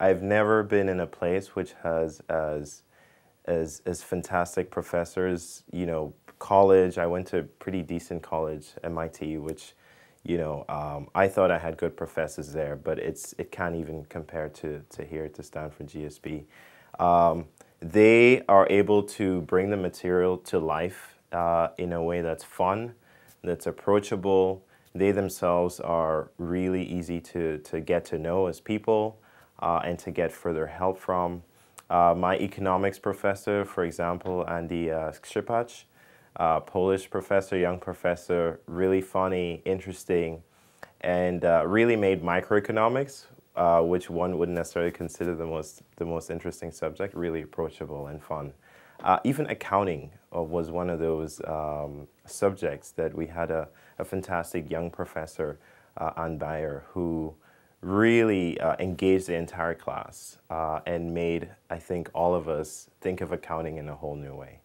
I've never been in a place which has as as as fantastic professors. You know, college. I went to a pretty decent college, MIT, which you know, um, I thought I had good professors there, but it's it can't even compare to, to here to Stanford GSB. Um, they are able to bring the material to life uh, in a way that's fun, that's approachable. They themselves are really easy to, to get to know as people uh, and to get further help from. Uh, my economics professor, for example, Andy uh, Skrzypacz, uh, Polish professor, young professor, really funny, interesting, and uh, really made microeconomics, uh, which one wouldn't necessarily consider the most, the most interesting subject, really approachable and fun. Uh, even accounting was one of those um, subjects that we had a, a fantastic young professor, Anne Beyer, who really uh, engaged the entire class uh, and made, I think, all of us think of accounting in a whole new way.